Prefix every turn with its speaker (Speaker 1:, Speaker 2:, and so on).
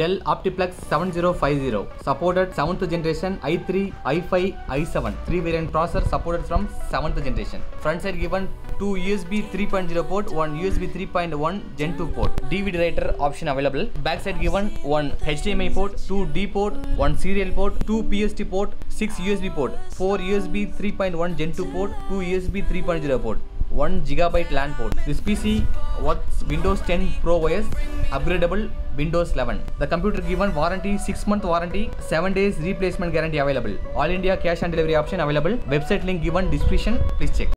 Speaker 1: Dell Optiplex 7050 supported 7th generation i3, i5, i7 3 variant processor supported from 7th generation. Front side given two USB 3.0 port, one USB 3.1 Gen 2 port. DVD writer option available. Back side given one HDMI port, two D port, one serial port, two PS/2 port, six USB port, four USB 3.1 Gen 2 port, two USB 3.0 port. 1 gigabyte LAN port. This PC works Windows 10 Pro OS, upgradable Windows 11. The computer given warranty 6 month warranty, 7 days replacement guarantee available. All India cash and delivery option available. Website link given description. Please check.